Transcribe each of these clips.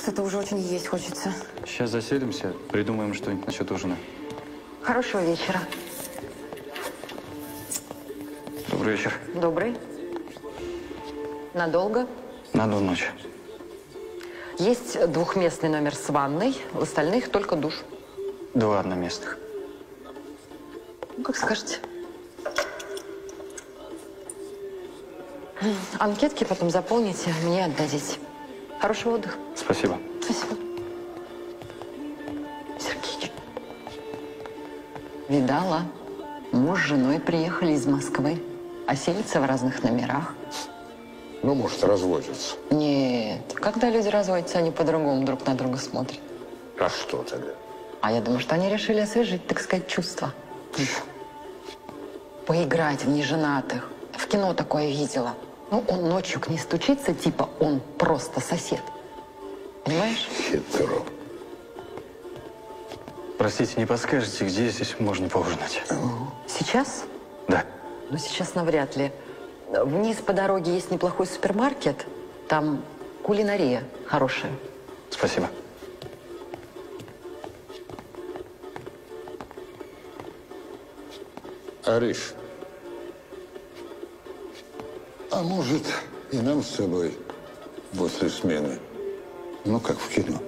Что-то уже очень есть хочется. Сейчас заселимся, придумаем что-нибудь насчет ужина. Хорошего вечера. Добрый вечер. Добрый. Надолго? На одну ночь. Есть двухместный номер с ванной, в остальных только душ. Два одноместных. Ну, как скажете. Анкетки потом заполните, мне отдадите. Хорошего отдыха. Спасибо. Спасибо. Сергеич. Видала? Муж с женой приехали из Москвы, а селятся в разных номерах. Ну, может, разводятся. Нет, когда люди разводятся, они по-другому друг на друга смотрят. А что тогда? А я думаю, что они решили освежить, так сказать, чувства. Поиграть в неженатых. В кино такое видела. Ну, он ночью к ней стучится, типа он просто сосед. Понимаешь? Хитро. Простите, не подскажете, где здесь можно поужинать? Сейчас? Да. Ну, сейчас навряд ли. Вниз по дороге есть неплохой супермаркет. Там кулинария хорошая. Спасибо. Ариш, а может, и нам с тобой после смены? Ну, как в кино.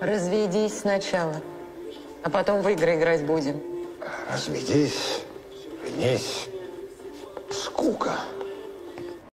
Разведись сначала, а потом в игры играть будем. Разведись, женись. Скука.